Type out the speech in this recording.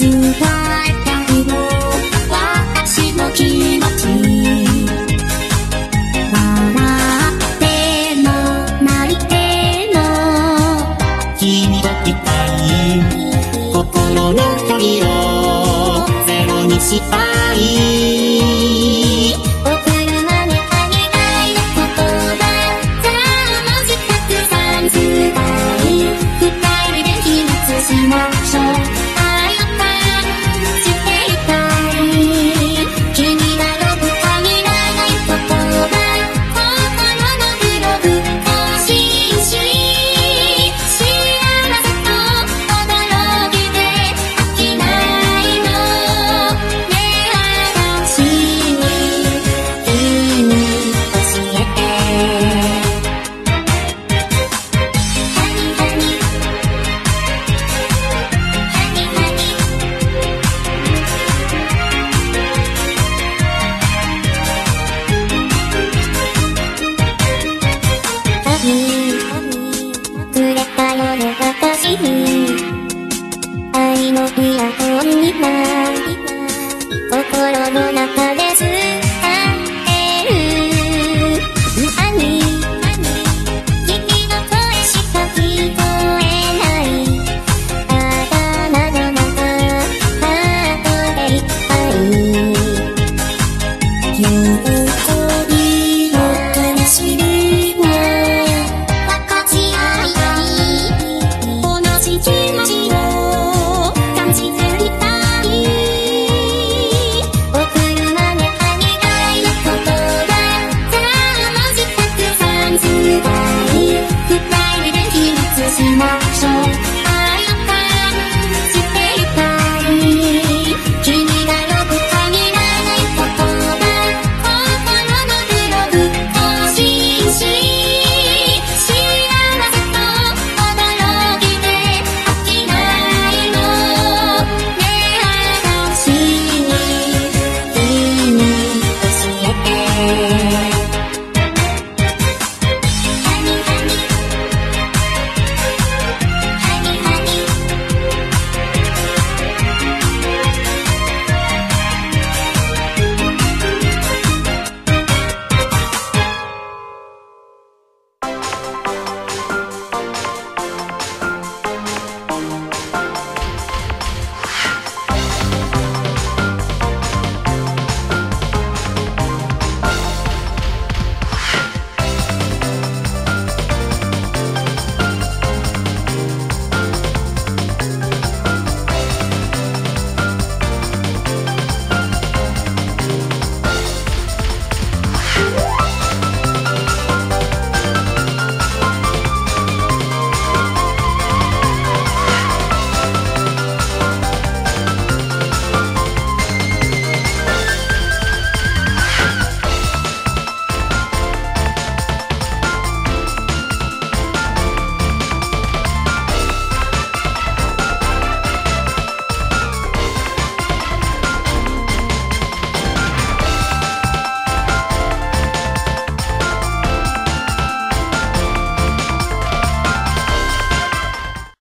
心花。のイヤホンにな心の中で